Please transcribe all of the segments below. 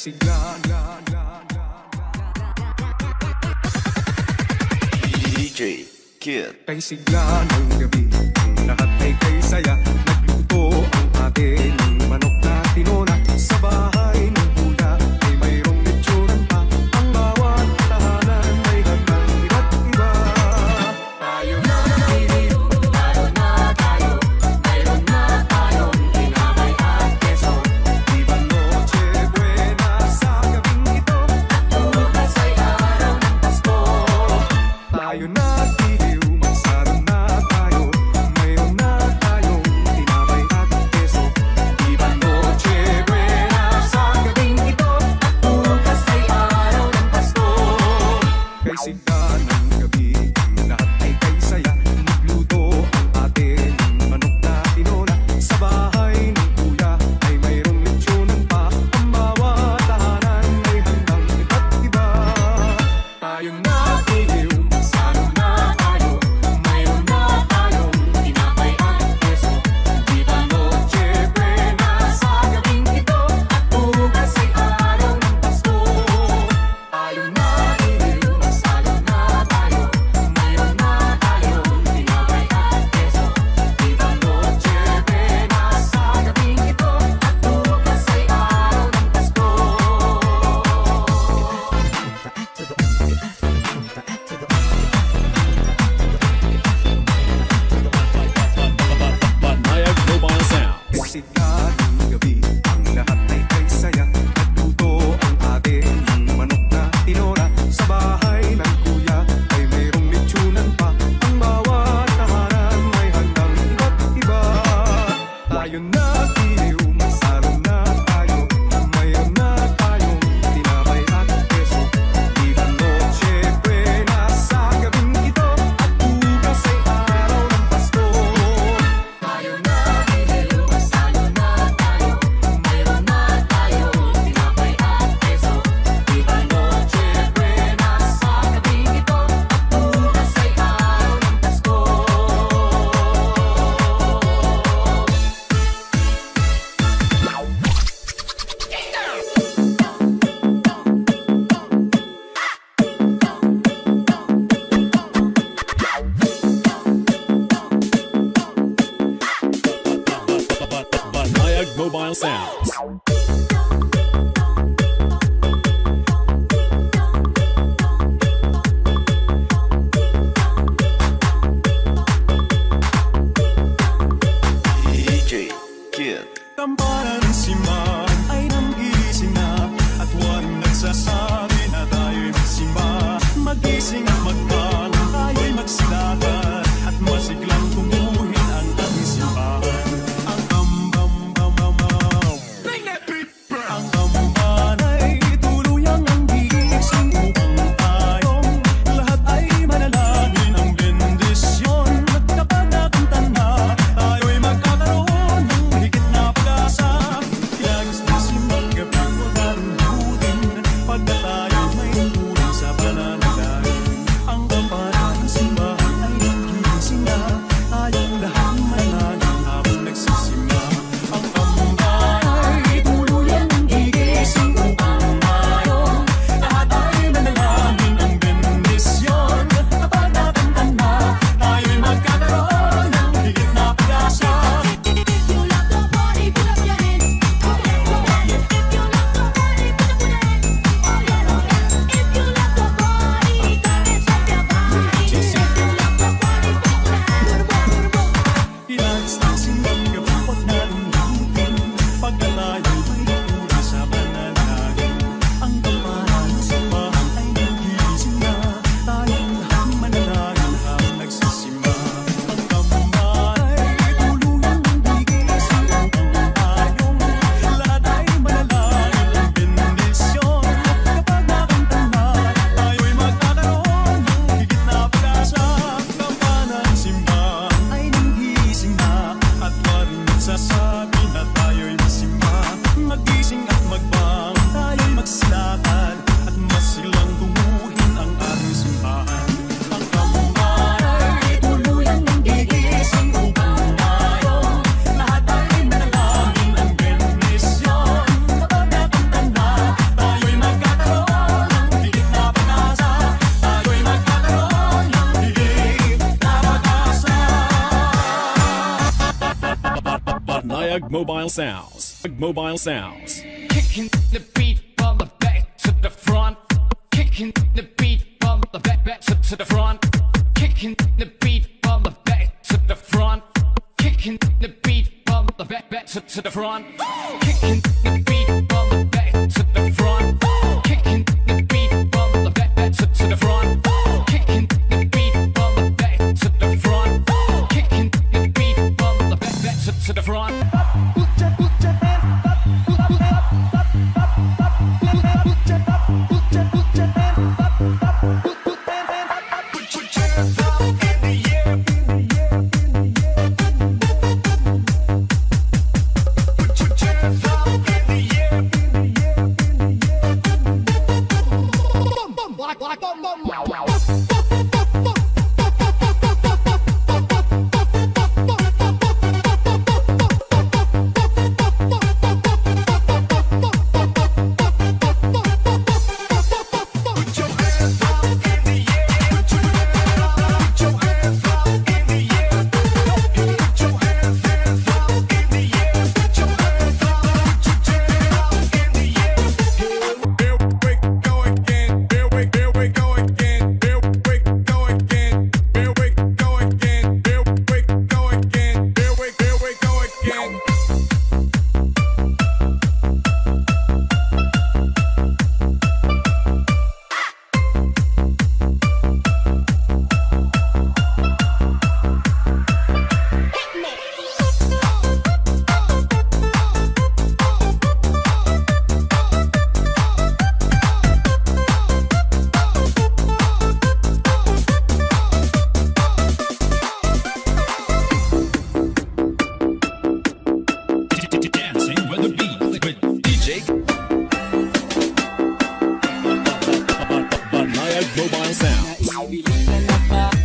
nagsisigla DJ Kid. Kay sigla ng gabi Lahat ay kay saya Nagluto ang atin. gabi. Ang lahat ay may зима. sounds. Mobile sounds. Kicking the beat from the back to the front. Kicking the beat from the back back to, to the front. Kicking the beat from the back to the front. Kicking the beat from the back back to, to the front. Kicking the beat. Bye.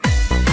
Peace.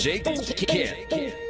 Jake Kid.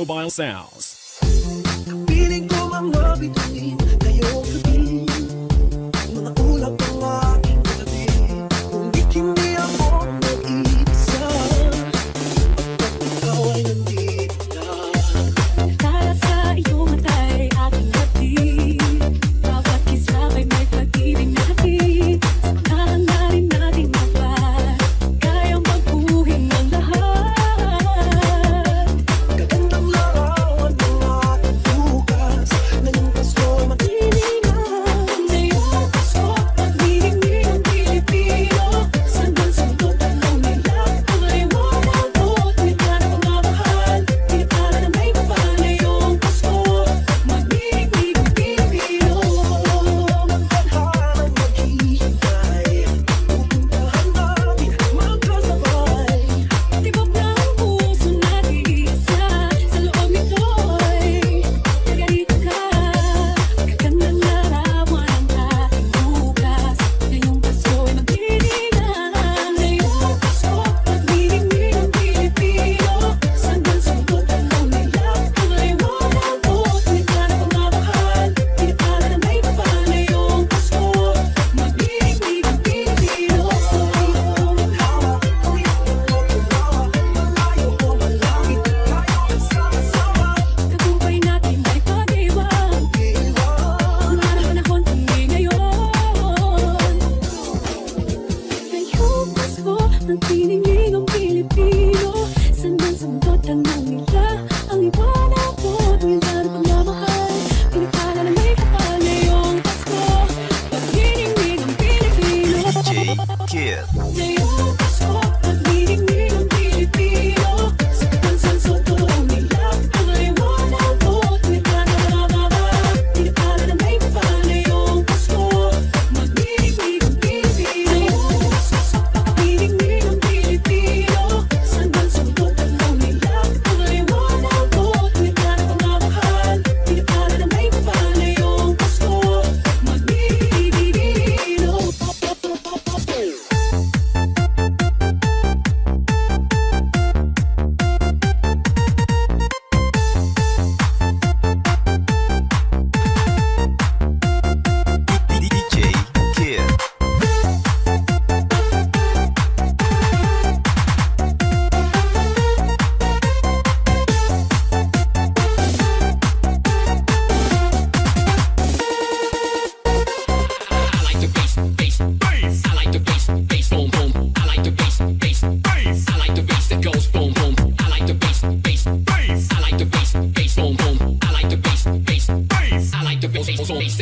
mobile sounds.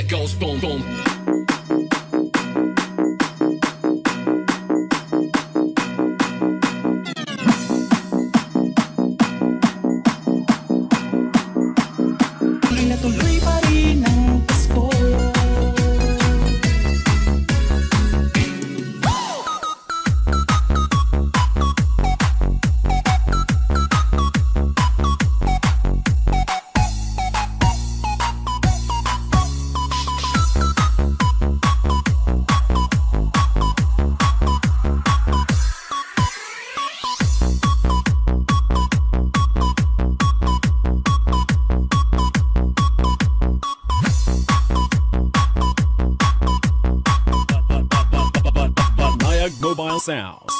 goes boom, boom. Sounds.